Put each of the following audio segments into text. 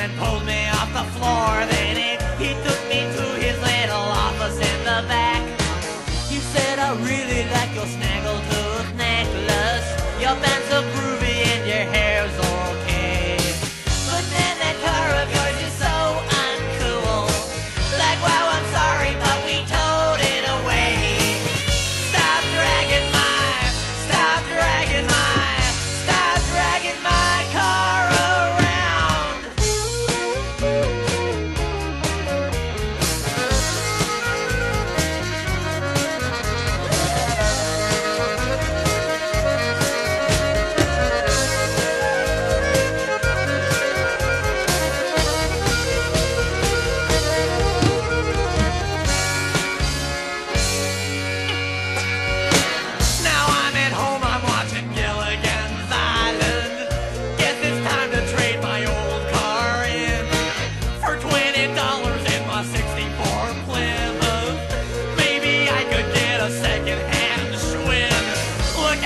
and pulled me off the floor. Then he he took me to his little office in the back. He said, I really like your snaggletooth necklace. Your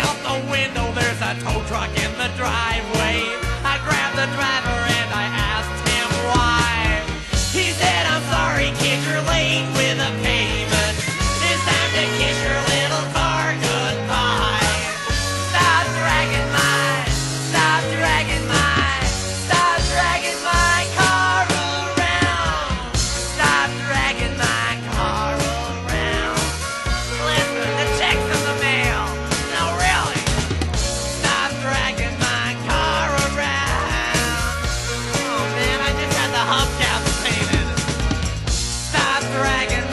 out the window, there's a tow truck in the driveway. I grab the driver. dragon.